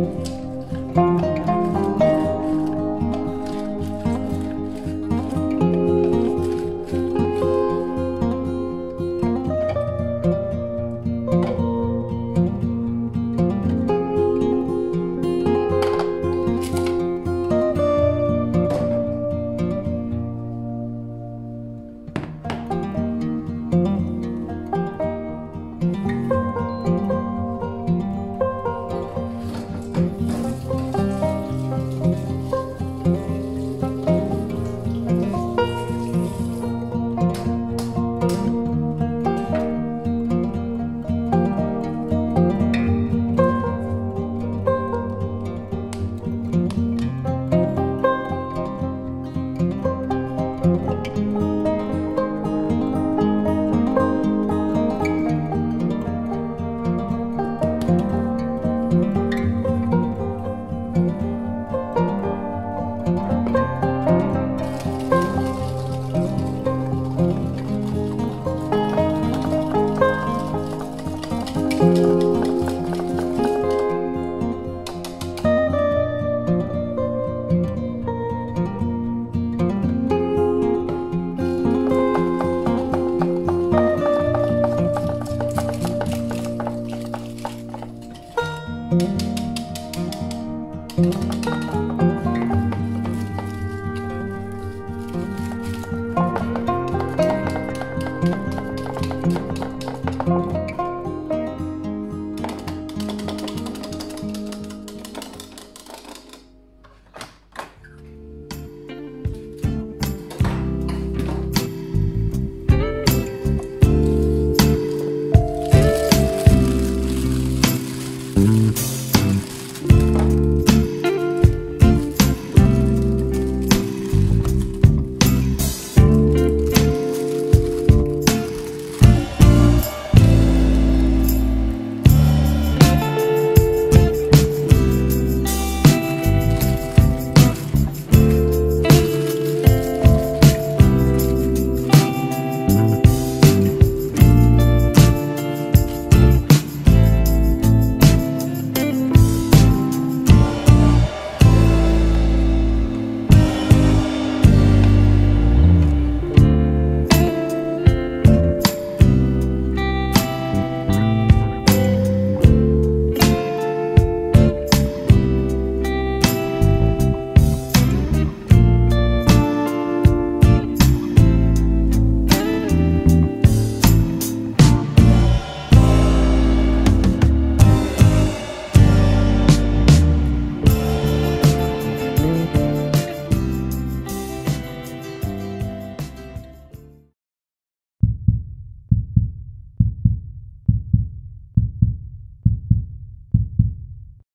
Música Thank you.